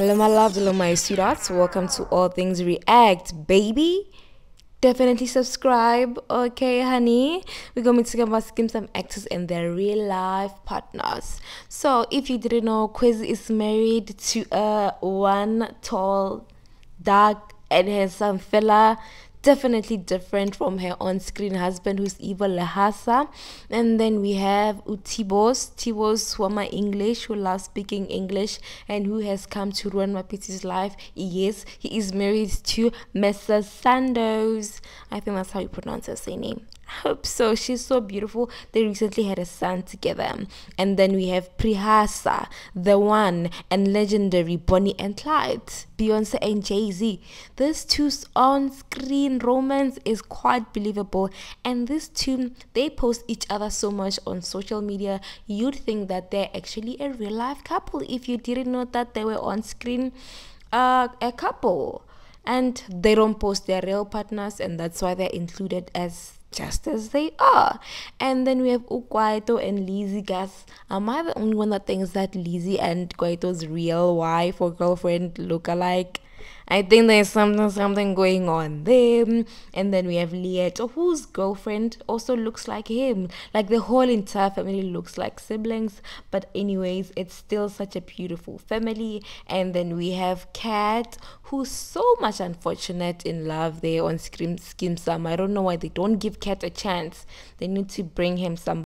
Hello, my loves. Hello, my sweethearts. Welcome to All Things React, baby. Definitely subscribe, okay, honey? We're going to talk about Skeem Saam actors and their real life partners. So, if you didn't know, Quiz is married to a one tall, dark, and handsome fella definitely different from her on-screen husband who's Eva Lehasa. And then we have Utibos, Tibos Swama English, who loves speaking English and who has come to ruin Mapitsi's life. Yes, he is married to Mrs. Sandoz. I think that's how you pronounce her name hope so. She's so beautiful. They recently had a son together. And then we have Prihasa, the one and legendary Bonnie and Clyde, Beyonce and Jay Z. This two on screen romance is quite believable. And these two, they post each other so much on social media. You'd think that they're actually a real life couple if you didn't know that they were on screen uh, a couple. And they don't post their real partners, and that's why they're included as just as they are. And then we have Ukwaito and Lizzie Gas. Am I the only one that thinks that Lizzie and Kwaito's real wife or girlfriend look alike? I think there's something something going on there. And then we have Leeto, whose girlfriend also looks like him. Like the whole entire family looks like siblings. But anyways, it's still such a beautiful family. And then we have Kat, who's so much unfortunate in love there on Scream Skeem Saam. I don't know why they don't give Kat a chance. They need to bring him some